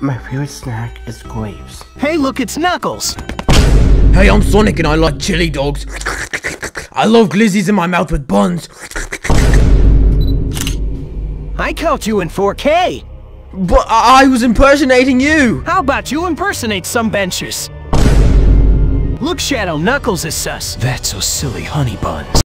My favorite snack is grapes. Hey, look, it's Knuckles. Hey, I'm Sonic and I like chili dogs. I love glizzies in my mouth with buns. I caught you in 4K. But I, was impersonating you. How about you impersonate some benches? Look, Shadow, Knuckles is sus. That's so silly, honey buns.